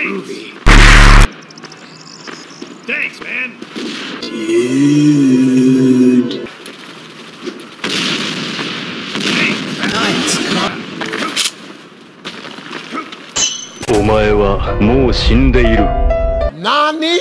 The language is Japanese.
Thanks. Thanks, man. Dude. Thanks. お前はもう死んでいる。何